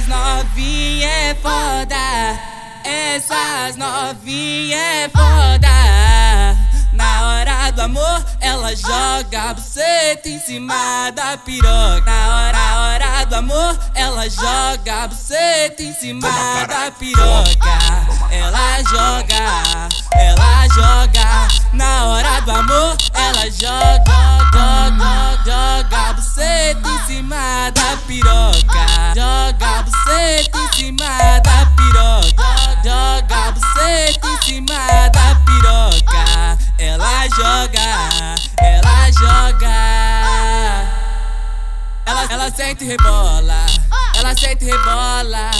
Essas novinha é foda. Essas novinha é foda. Na hora do amor, ela joga a buceta em cima da piroca. Na hora, hora do amor, ela joga a buceta em cima da piroca. Ela joga, ela joga. Na hora do amor, ela joga, joga, joga a buceta em cima da piroca. Joga buceta em cima da piroca. Joga buceta em cima da piroca. Ela joga, ela joga. Ela, ela sente rebola, ela sente rebola,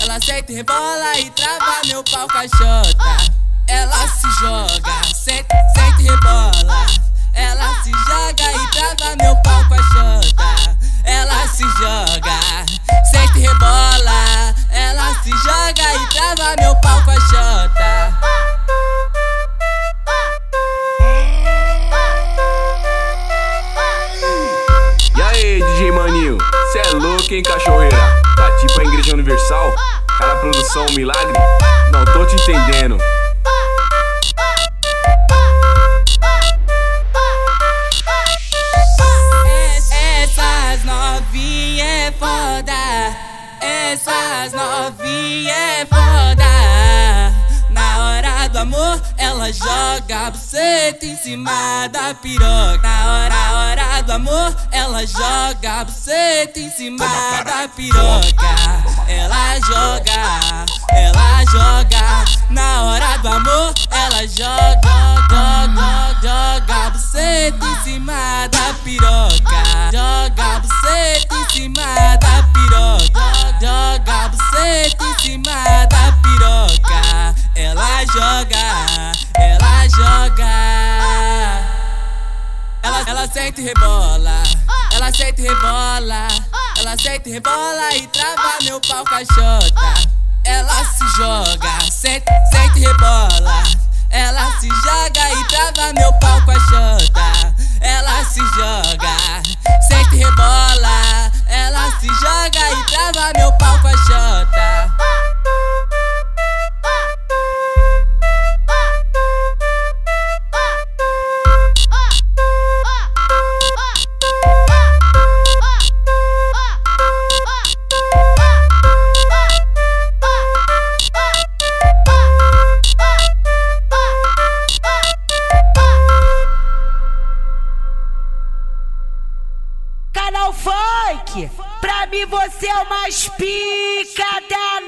ela sente rebola e trava meu pau caixota. Ela se joga, sente hein, cachorreira? Tá tipo a Igreja Universal? Cara, produção, um milagre? Não tô te entendendo. Essas novinha é foda. Essas novinha é foda. Na hora do amor, ela joga buceta em cima da piroca. Na hora, na hora do amor, ela joga a buceta em cima da piroca. Ela joga, ela joga. Na hora do amor, ela joga, joga, joga a buceta em cima da piroca. Joga a buceta em cima da piroca. Joga a buceta em cima sente e rebola, ela sente e rebola, ela sente e rebola e trava meu pau caixota. Ela se joga, sente, sente e rebola. Ela se joga e trava meu pau caixota. Ela se joga, Canal Funk, pra mim você é o mais pica danado.